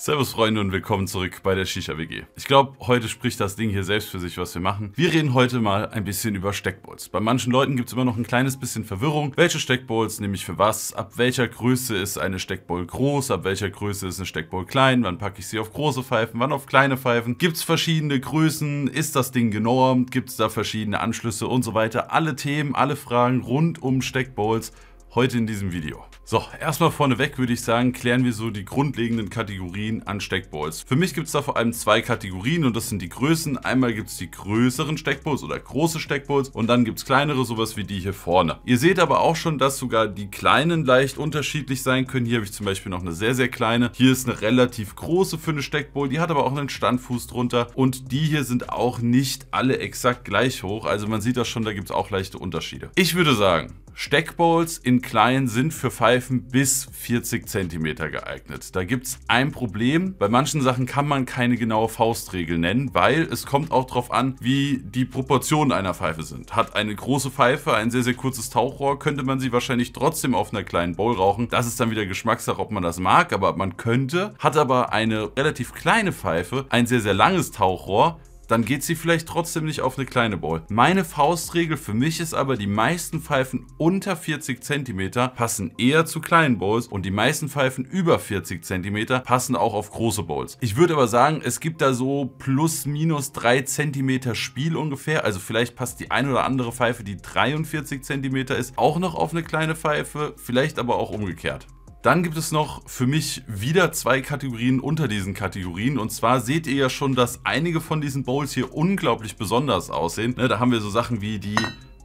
Servus Freunde und willkommen zurück bei der Shisha WG. Ich glaube, heute spricht das Ding hier selbst für sich, was wir machen. Wir reden heute mal ein bisschen über Steckbowls. Bei manchen Leuten gibt es immer noch ein kleines bisschen Verwirrung. Welche Steckbowls nehme ich für was? Ab welcher Größe ist eine Steckbowl groß? Ab welcher Größe ist eine Steckbowl klein? Wann packe ich sie auf große Pfeifen? Wann auf kleine Pfeifen? Gibt es verschiedene Größen? Ist das Ding genormt? Gibt es da verschiedene Anschlüsse und so weiter? Alle Themen, alle Fragen rund um Steckbowls heute in diesem Video. So, erstmal vorneweg würde ich sagen, klären wir so die grundlegenden Kategorien an Steckballs. Für mich gibt es da vor allem zwei Kategorien und das sind die Größen. Einmal gibt es die größeren Steckballs oder große Steckballs und dann gibt es kleinere, sowas wie die hier vorne. Ihr seht aber auch schon, dass sogar die kleinen leicht unterschiedlich sein können. Hier habe ich zum Beispiel noch eine sehr, sehr kleine. Hier ist eine relativ große für eine Steckball, die hat aber auch einen Standfuß drunter und die hier sind auch nicht alle exakt gleich hoch. Also man sieht das schon, da gibt es auch leichte Unterschiede. Ich würde sagen, Steckballs in klein sind für Pfeifen bis 40 cm geeignet. Da gibt es ein Problem. Bei manchen Sachen kann man keine genaue Faustregel nennen, weil es kommt auch darauf an, wie die Proportionen einer Pfeife sind. Hat eine große Pfeife ein sehr, sehr kurzes Tauchrohr, könnte man sie wahrscheinlich trotzdem auf einer kleinen Bowl rauchen. Das ist dann wieder Geschmackssache, ob man das mag, aber man könnte. Hat aber eine relativ kleine Pfeife ein sehr, sehr langes Tauchrohr, dann geht sie vielleicht trotzdem nicht auf eine kleine Ball. Meine Faustregel für mich ist aber, die meisten Pfeifen unter 40 cm passen eher zu kleinen Bowls und die meisten Pfeifen über 40 cm passen auch auf große Bowls. Ich würde aber sagen, es gibt da so plus minus 3 cm Spiel ungefähr. Also vielleicht passt die ein oder andere Pfeife, die 43 cm ist, auch noch auf eine kleine Pfeife, vielleicht aber auch umgekehrt. Dann gibt es noch für mich wieder zwei Kategorien unter diesen Kategorien. Und zwar seht ihr ja schon, dass einige von diesen Bowls hier unglaublich besonders aussehen. Ne, da haben wir so Sachen wie die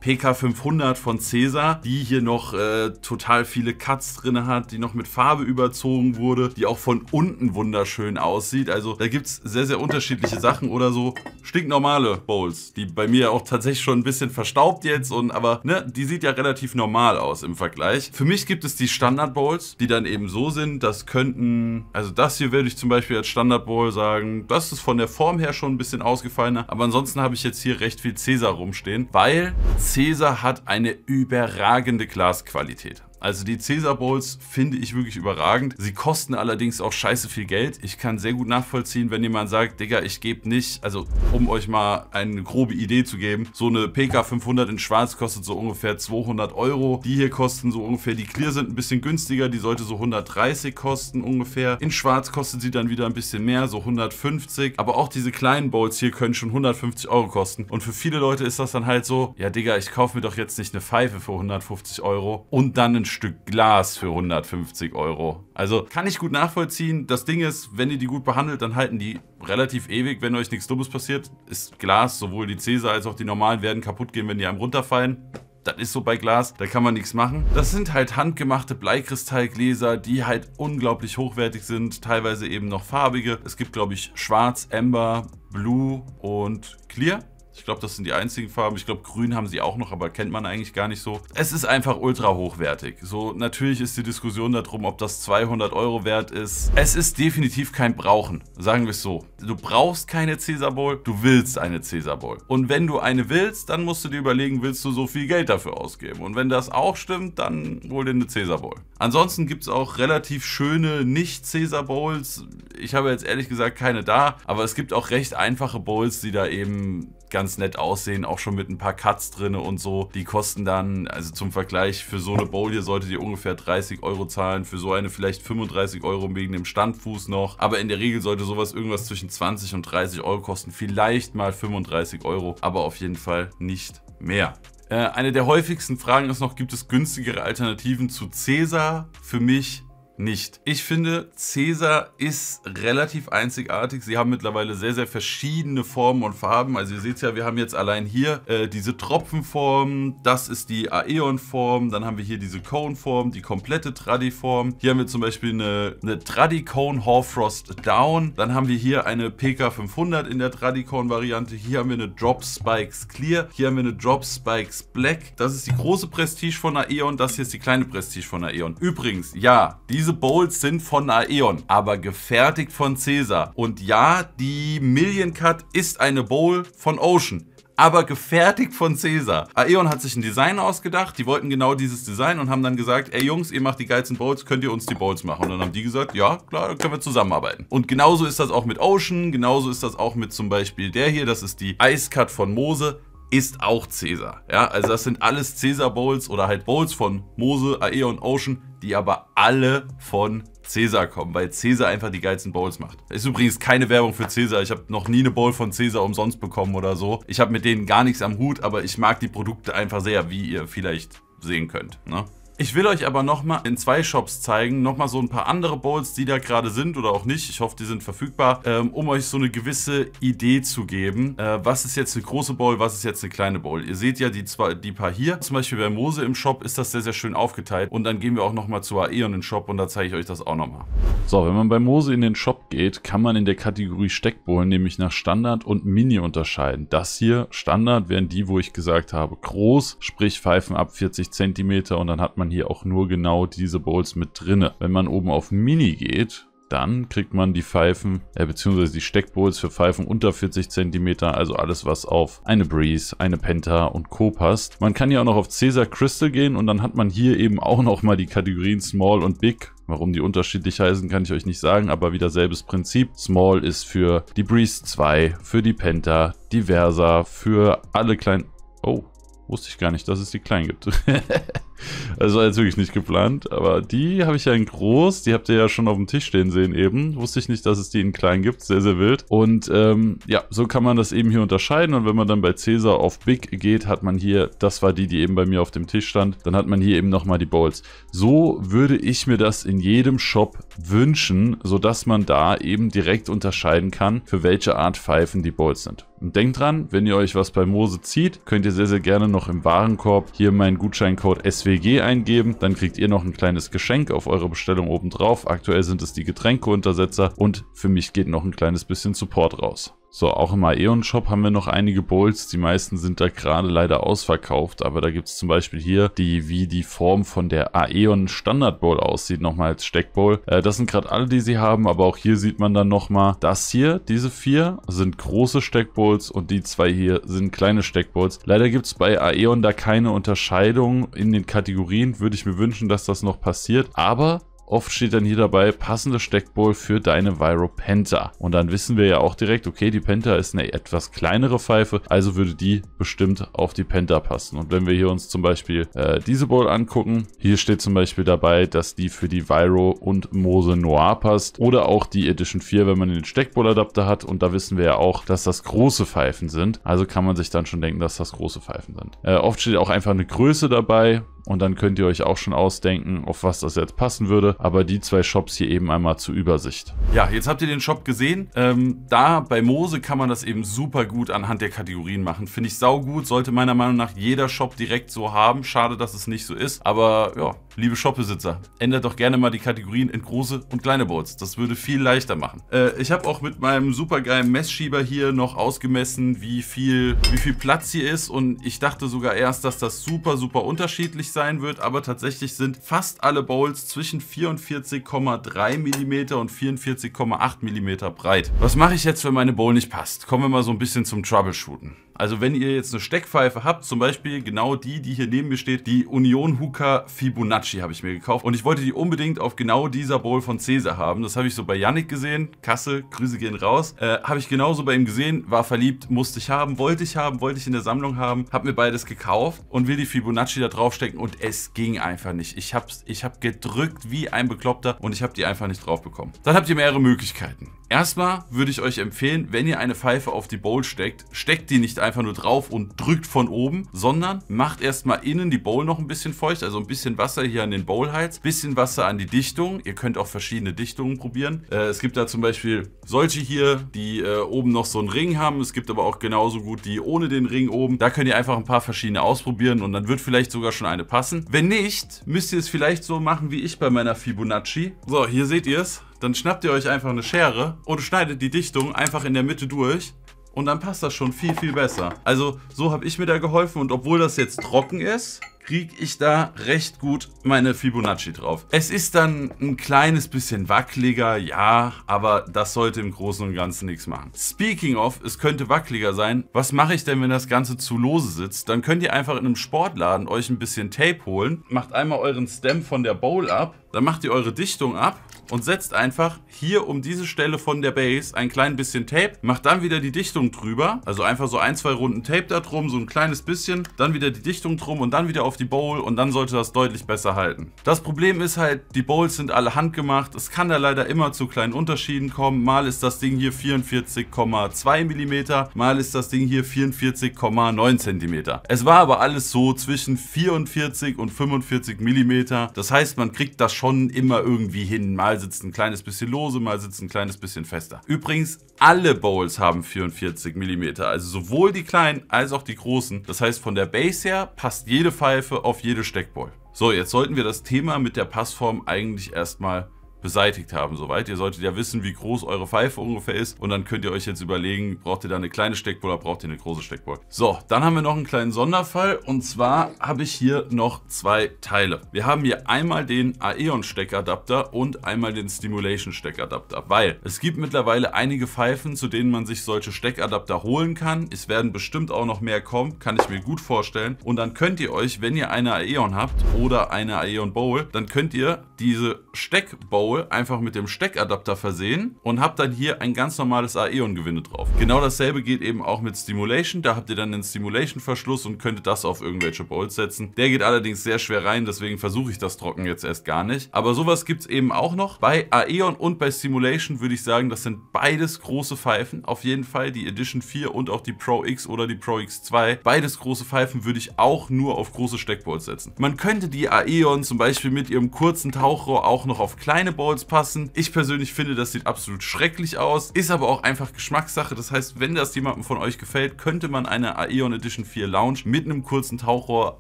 PK500 von Cäsar, die hier noch äh, total viele Cuts drin hat, die noch mit Farbe überzogen wurde, die auch von unten wunderschön aussieht. Also da gibt es sehr, sehr unterschiedliche Sachen oder so stinknormale Bowls, die bei mir auch tatsächlich schon ein bisschen verstaubt jetzt und aber ne, die sieht ja relativ normal aus im Vergleich. Für mich gibt es die Standard Bowls, die dann eben so sind, das könnten, also das hier würde ich zum Beispiel als Standard Bowl sagen, das ist von der Form her schon ein bisschen ausgefallener, aber ansonsten habe ich jetzt hier recht viel Cäsar rumstehen, weil Cäsar hat eine überragende Glasqualität. Also die Caesar Bowls finde ich wirklich überragend. Sie kosten allerdings auch scheiße viel Geld. Ich kann sehr gut nachvollziehen, wenn jemand sagt, Digga, ich gebe nicht, also um euch mal eine grobe Idee zu geben, so eine PK 500 in schwarz kostet so ungefähr 200 Euro. Die hier kosten so ungefähr, die Clear sind ein bisschen günstiger, die sollte so 130 kosten ungefähr. In schwarz kostet sie dann wieder ein bisschen mehr, so 150. Aber auch diese kleinen Bowls hier können schon 150 Euro kosten. Und für viele Leute ist das dann halt so, ja Digga, ich kaufe mir doch jetzt nicht eine Pfeife für 150 Euro und dann ein Stück Glas für 150 Euro. Also kann ich gut nachvollziehen. Das Ding ist, wenn ihr die gut behandelt, dann halten die relativ ewig, wenn euch nichts Dummes passiert. Ist Glas, sowohl die Cäsar als auch die normalen werden kaputt gehen, wenn die einem runterfallen. Das ist so bei Glas, da kann man nichts machen. Das sind halt handgemachte Bleikristallgläser, die halt unglaublich hochwertig sind, teilweise eben noch farbige. Es gibt, glaube ich, schwarz, Amber, Blue und Clear. Ich glaube, das sind die einzigen Farben. Ich glaube, grün haben sie auch noch, aber kennt man eigentlich gar nicht so. Es ist einfach ultra hochwertig. So, natürlich ist die Diskussion darum, ob das 200 Euro wert ist. Es ist definitiv kein Brauchen, sagen wir es so. Du brauchst keine Caesar Bowl, du willst eine Caesar Bowl. Und wenn du eine willst, dann musst du dir überlegen, willst du so viel Geld dafür ausgeben? Und wenn das auch stimmt, dann hol dir eine Caesar Bowl. Ansonsten gibt es auch relativ schöne Nicht-Caesar Bowls. Ich habe jetzt ehrlich gesagt keine da, aber es gibt auch recht einfache Bowls, die da eben ganz nett aussehen, auch schon mit ein paar Cuts drin und so. Die kosten dann, also zum Vergleich, für so eine Bowl hier solltet ihr ungefähr 30 Euro zahlen, für so eine vielleicht 35 Euro wegen dem Standfuß noch. Aber in der Regel sollte sowas irgendwas zwischen 20 und 30 Euro kosten, vielleicht mal 35 Euro, aber auf jeden Fall nicht mehr. Äh, eine der häufigsten Fragen ist noch, gibt es günstigere Alternativen zu Cäsar? Für mich nicht. Ich finde, Cäsar ist relativ einzigartig. Sie haben mittlerweile sehr, sehr verschiedene Formen und Farben. Also ihr seht ja, wir haben jetzt allein hier äh, diese Tropfenform, das ist die Aeon-Form, dann haben wir hier diese Cone-Form, die komplette Tradi-Form. Hier haben wir zum Beispiel eine, eine Tradi-Cone Horfrost Down. Dann haben wir hier eine PK500 in der Tradi-Cone-Variante. Hier haben wir eine Drop Spikes Clear. Hier haben wir eine Drop Spikes Black. Das ist die große Prestige von Aeon. Das hier ist die kleine Prestige von Aeon. Übrigens, ja, diese diese Bowls sind von Aeon, aber gefertigt von Cäsar. Und ja, die Million Cut ist eine Bowl von Ocean. aber gefertigt von Cäsar. Aeon hat sich ein Design ausgedacht, die wollten genau dieses Design und haben dann gesagt, ey Jungs, ihr macht die geilsten Bowls, könnt ihr uns die Bowls machen? Und dann haben die gesagt, ja, klar, können wir zusammenarbeiten. Und genauso ist das auch mit Ocean, genauso ist das auch mit zum Beispiel der hier, das ist die Ice Cut von Mose ist auch Cäsar. Ja, also das sind alles Cäsar Bowls oder halt Bowls von Mose, Aeon, Ocean, die aber alle von Cäsar kommen, weil Cäsar einfach die geilsten Bowls macht. Ist übrigens keine Werbung für Cäsar. Ich habe noch nie eine Bowl von Cäsar umsonst bekommen oder so. Ich habe mit denen gar nichts am Hut, aber ich mag die Produkte einfach sehr, wie ihr vielleicht sehen könnt. Ne? Ich will euch aber nochmal in zwei Shops zeigen, nochmal so ein paar andere Bowls, die da gerade sind oder auch nicht. Ich hoffe, die sind verfügbar, ähm, um euch so eine gewisse Idee zu geben. Äh, was ist jetzt eine große Bowl, was ist jetzt eine kleine Bowl? Ihr seht ja die, zwei, die paar hier. Zum Beispiel bei Mose im Shop ist das sehr, sehr schön aufgeteilt. Und dann gehen wir auch nochmal zu Aeon in den Shop und da zeige ich euch das auch nochmal. So, wenn man bei Mose in den Shop geht, kann man in der Kategorie Steckbowlen nämlich nach Standard und Mini unterscheiden. Das hier, Standard, wären die, wo ich gesagt habe, groß, sprich Pfeifen ab 40 cm und dann hat man man hier auch nur genau diese Bowls mit drinne. Wenn man oben auf Mini geht, dann kriegt man die Pfeifen, äh, beziehungsweise die Steckbowls für Pfeifen unter 40 cm, also alles, was auf eine Breeze, eine Penta und Co. passt. Man kann ja auch noch auf Caesar Crystal gehen und dann hat man hier eben auch noch mal die Kategorien Small und Big. Warum die unterschiedlich heißen, kann ich euch nicht sagen, aber wieder selbes Prinzip. Small ist für die Breeze 2, für die Penta, die für alle kleinen... Oh, wusste ich gar nicht, dass es die kleinen gibt. Das war jetzt wirklich nicht geplant, aber die habe ich ja in groß, die habt ihr ja schon auf dem Tisch stehen sehen eben. Wusste ich nicht, dass es die in klein gibt, sehr, sehr wild. Und ähm, ja, so kann man das eben hier unterscheiden und wenn man dann bei Cäsar auf Big geht, hat man hier, das war die, die eben bei mir auf dem Tisch stand, dann hat man hier eben nochmal die Bowls. So würde ich mir das in jedem Shop wünschen, sodass man da eben direkt unterscheiden kann, für welche Art Pfeifen die Bowls sind. Und denkt dran, wenn ihr euch was bei Mose zieht, könnt ihr sehr, sehr gerne noch im Warenkorb hier meinen Gutscheincode SW WG eingeben, dann kriegt ihr noch ein kleines Geschenk auf eure Bestellung oben drauf. Aktuell sind es die Getränkeuntersetzer und für mich geht noch ein kleines bisschen Support raus. So, auch im Aeon-Shop haben wir noch einige Bowls. Die meisten sind da gerade leider ausverkauft, aber da gibt es zum Beispiel hier die, wie die Form von der Aeon Standard Bowl aussieht, nochmal als Steckbowl. Äh, das sind gerade alle, die sie haben, aber auch hier sieht man dann nochmal, das hier, diese vier, sind große Steckbowls und die zwei hier sind kleine Steckbowls. Leider gibt es bei Aeon da keine Unterscheidung in den Kategorien. Würde ich mir wünschen, dass das noch passiert, aber Oft steht dann hier dabei, passende Steckbowl für deine Viro Penta. Und dann wissen wir ja auch direkt, okay, die Penta ist eine etwas kleinere Pfeife, also würde die bestimmt auf die Penta passen. Und wenn wir hier uns zum Beispiel äh, diese Bowl angucken, hier steht zum Beispiel dabei, dass die für die Viro und Mose Noir passt. Oder auch die Edition 4, wenn man den Steckbowl-Adapter hat. Und da wissen wir ja auch, dass das große Pfeifen sind. Also kann man sich dann schon denken, dass das große Pfeifen sind. Äh, oft steht auch einfach eine Größe dabei. Und dann könnt ihr euch auch schon ausdenken, auf was das jetzt passen würde. Aber die zwei Shops hier eben einmal zur Übersicht. Ja, jetzt habt ihr den Shop gesehen. Ähm, da bei Mose kann man das eben super gut anhand der Kategorien machen. Finde ich saugut. Sollte meiner Meinung nach jeder Shop direkt so haben. Schade, dass es nicht so ist. Aber ja, liebe Shopbesitzer, ändert doch gerne mal die Kategorien in große und kleine Boards. Das würde viel leichter machen. Äh, ich habe auch mit meinem supergeilen Messschieber hier noch ausgemessen, wie viel, wie viel Platz hier ist. Und ich dachte sogar erst, dass das super, super unterschiedlich sein wird, aber tatsächlich sind fast alle Bowls zwischen 44,3 mm und 44,8 mm breit. Was mache ich jetzt, wenn meine Bowl nicht passt? Kommen wir mal so ein bisschen zum Troubleshooten. Also wenn ihr jetzt eine Steckpfeife habt, zum Beispiel genau die, die hier neben mir steht, die Union Hooker Fibonacci habe ich mir gekauft und ich wollte die unbedingt auf genau dieser Bowl von Cäsar haben. Das habe ich so bei Yannick gesehen, Kasse, Grüße gehen raus. Äh, habe ich genauso bei ihm gesehen, war verliebt, musste ich haben, wollte ich haben, wollte ich in der Sammlung haben, habe mir beides gekauft und will die Fibonacci da draufstecken und es ging einfach nicht. Ich habe ich hab gedrückt wie ein Bekloppter und ich habe die einfach nicht drauf bekommen. Dann habt ihr mehrere Möglichkeiten. Erstmal würde ich euch empfehlen, wenn ihr eine Pfeife auf die Bowl steckt, steckt die nicht einfach nur drauf und drückt von oben, sondern macht erstmal innen die Bowl noch ein bisschen feucht, also ein bisschen Wasser hier an den Bowlhals, bisschen Wasser an die Dichtung. Ihr könnt auch verschiedene Dichtungen probieren. Äh, es gibt da zum Beispiel solche hier, die äh, oben noch so einen Ring haben. Es gibt aber auch genauso gut die ohne den Ring oben. Da könnt ihr einfach ein paar verschiedene ausprobieren und dann wird vielleicht sogar schon eine passen. Wenn nicht, müsst ihr es vielleicht so machen wie ich bei meiner Fibonacci. So, hier seht ihr es dann schnappt ihr euch einfach eine Schere und schneidet die Dichtung einfach in der Mitte durch und dann passt das schon viel, viel besser. Also so habe ich mir da geholfen und obwohl das jetzt trocken ist, kriege ich da recht gut meine Fibonacci drauf. Es ist dann ein kleines bisschen wackeliger, ja, aber das sollte im Großen und Ganzen nichts machen. Speaking of, es könnte wackeliger sein. Was mache ich denn, wenn das Ganze zu lose sitzt? Dann könnt ihr einfach in einem Sportladen euch ein bisschen Tape holen, macht einmal euren Stem von der Bowl ab, dann macht ihr eure Dichtung ab und setzt einfach hier um diese Stelle von der Base ein klein bisschen Tape, macht dann wieder die Dichtung drüber, also einfach so ein, zwei Runden Tape da drum, so ein kleines bisschen, dann wieder die Dichtung drum und dann wieder auf die Bowl und dann sollte das deutlich besser halten. Das Problem ist halt, die Bowls sind alle handgemacht, es kann da leider immer zu kleinen Unterschieden kommen, mal ist das Ding hier 44,2 mm, mal ist das Ding hier 44,9 cm. Es war aber alles so zwischen 44 und 45 mm, das heißt man kriegt das schon immer irgendwie hin, mal sitzt ein kleines bisschen lose, mal sitzt ein kleines bisschen fester. Übrigens, alle Bowls haben 44 mm, also sowohl die kleinen als auch die großen. Das heißt, von der Base her passt jede Pfeife auf jede Steckbowl. So, jetzt sollten wir das Thema mit der Passform eigentlich erstmal beseitigt haben soweit. Ihr solltet ja wissen, wie groß eure Pfeife ungefähr ist und dann könnt ihr euch jetzt überlegen, braucht ihr da eine kleine Steckbowl oder braucht ihr eine große Steckbowl. So, dann haben wir noch einen kleinen Sonderfall und zwar habe ich hier noch zwei Teile. Wir haben hier einmal den Aeon Steckadapter und einmal den Stimulation Steckadapter, weil es gibt mittlerweile einige Pfeifen, zu denen man sich solche Steckadapter holen kann. Es werden bestimmt auch noch mehr kommen, kann ich mir gut vorstellen. Und dann könnt ihr euch, wenn ihr eine Aeon habt oder eine Aeon Bowl, dann könnt ihr diese Steckbowl Bowl einfach mit dem Steckadapter versehen und habt dann hier ein ganz normales Aeon-Gewinde drauf. Genau dasselbe geht eben auch mit Stimulation. Da habt ihr dann den Stimulation-Verschluss und könntet das auf irgendwelche Bowls setzen. Der geht allerdings sehr schwer rein, deswegen versuche ich das trocken jetzt erst gar nicht. Aber sowas gibt es eben auch noch. Bei Aeon und bei Stimulation würde ich sagen, das sind beides große Pfeifen. Auf jeden Fall die Edition 4 und auch die Pro X oder die Pro X2. Beides große Pfeifen würde ich auch nur auf große Steckbowls setzen. Man könnte die Aeon zum Beispiel mit ihrem kurzen Tauchrohr auch noch auf kleine Bowls passen. Ich persönlich finde, das sieht absolut schrecklich aus, ist aber auch einfach Geschmackssache. Das heißt, wenn das jemandem von euch gefällt, könnte man eine Aeon Edition 4 Lounge mit einem kurzen Tauchrohr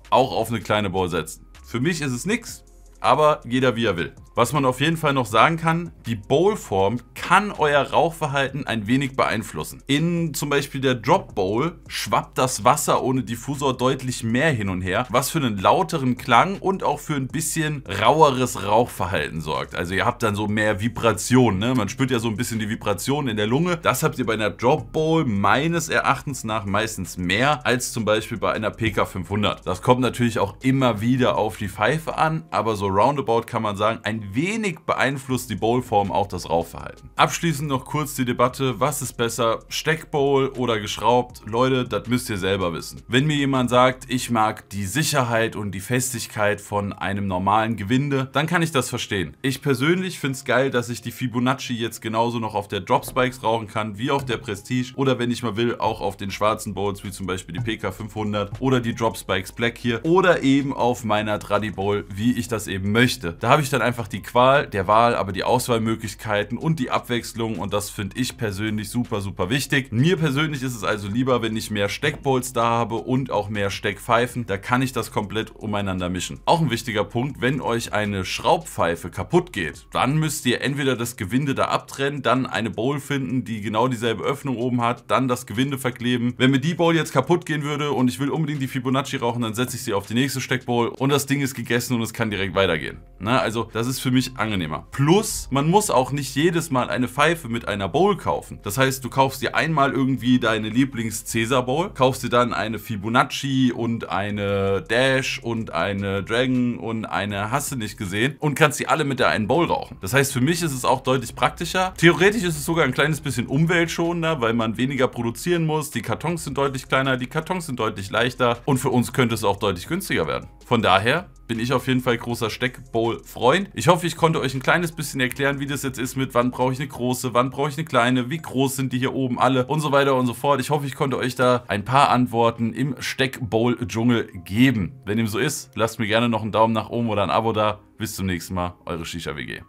auch auf eine kleine Ball setzen. Für mich ist es nichts, aber jeder wie er will. Was man auf jeden Fall noch sagen kann, die Bowl-Form kann euer Rauchverhalten ein wenig beeinflussen. In zum Beispiel der Drop Bowl schwappt das Wasser ohne Diffusor deutlich mehr hin und her, was für einen lauteren Klang und auch für ein bisschen raueres Rauchverhalten sorgt. Also ihr habt dann so mehr Vibration, ne? man spürt ja so ein bisschen die Vibration in der Lunge. Das habt ihr bei einer Drop Bowl meines Erachtens nach meistens mehr als zum Beispiel bei einer PK500. Das kommt natürlich auch immer wieder auf die Pfeife an, aber so roundabout kann man sagen, ein wenig beeinflusst die Bowlform auch das Rauchverhalten. Abschließend noch kurz die Debatte, was ist besser, Steckbowl oder geschraubt? Leute, das müsst ihr selber wissen. Wenn mir jemand sagt, ich mag die Sicherheit und die Festigkeit von einem normalen Gewinde, dann kann ich das verstehen. Ich persönlich finde es geil, dass ich die Fibonacci jetzt genauso noch auf der Drop Spikes rauchen kann, wie auf der Prestige oder wenn ich mal will, auch auf den schwarzen Bowls, wie zum Beispiel die PK 500 oder die Drop Spikes Black hier oder eben auf meiner Tradi Bowl, wie ich das eben möchte. Da habe ich dann einfach die Qual der Wahl, aber die Auswahlmöglichkeiten und die Abwechslung und das finde ich persönlich super, super wichtig. Mir persönlich ist es also lieber, wenn ich mehr Steckbowls da habe und auch mehr Steckpfeifen, da kann ich das komplett umeinander mischen. Auch ein wichtiger Punkt, wenn euch eine Schraubpfeife kaputt geht, dann müsst ihr entweder das Gewinde da abtrennen, dann eine Bowl finden, die genau dieselbe Öffnung oben hat, dann das Gewinde verkleben. Wenn mir die Bowl jetzt kaputt gehen würde und ich will unbedingt die Fibonacci rauchen, dann setze ich sie auf die nächste Steckbowl und das Ding ist gegessen und es kann direkt weitergehen. Na, also das ist für mich angenehmer. Plus, man muss auch nicht jedes Mal eine Pfeife mit einer Bowl kaufen. Das heißt, du kaufst dir einmal irgendwie deine Lieblings-Caesar Bowl, kaufst dir dann eine Fibonacci und eine Dash und eine Dragon und eine Hasse nicht gesehen und kannst die alle mit der einen Bowl rauchen. Das heißt, für mich ist es auch deutlich praktischer. Theoretisch ist es sogar ein kleines bisschen umweltschonender, weil man weniger produzieren muss. Die Kartons sind deutlich kleiner, die Kartons sind deutlich leichter und für uns könnte es auch deutlich günstiger werden. Von daher bin ich auf jeden Fall großer Steckbowl-Freund. Ich hoffe, ich konnte euch ein kleines bisschen erklären, wie das jetzt ist mit wann brauche ich eine große, wann brauche ich eine kleine, wie groß sind die hier oben alle und so weiter und so fort. Ich hoffe, ich konnte euch da ein paar Antworten im Steckbowl-Dschungel geben. Wenn dem so ist, lasst mir gerne noch einen Daumen nach oben oder ein Abo da. Bis zum nächsten Mal, eure Shisha WG.